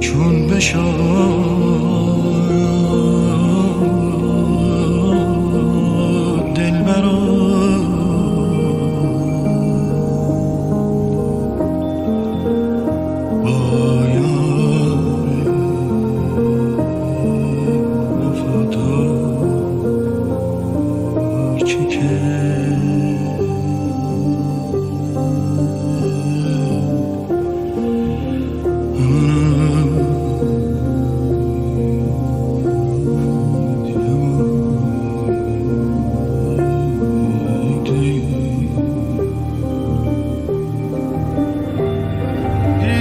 چون بشار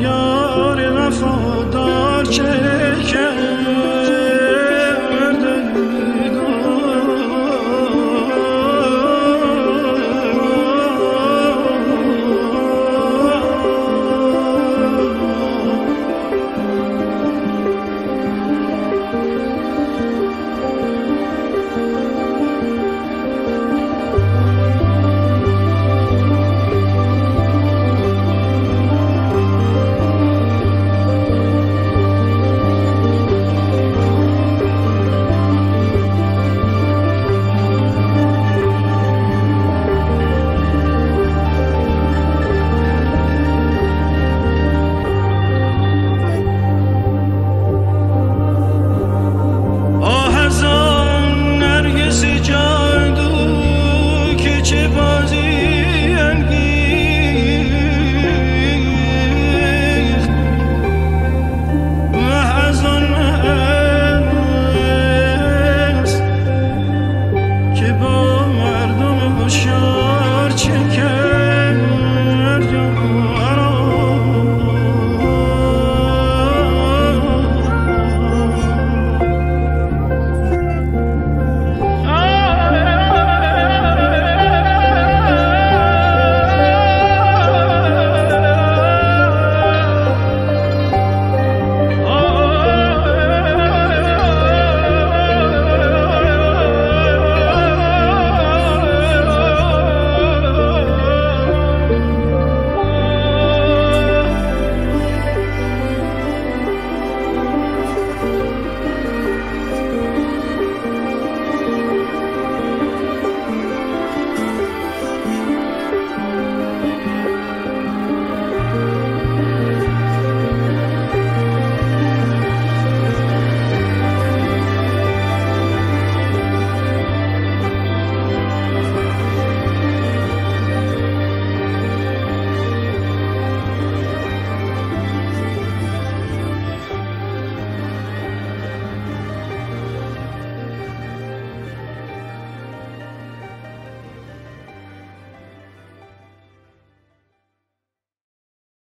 یار وفادار که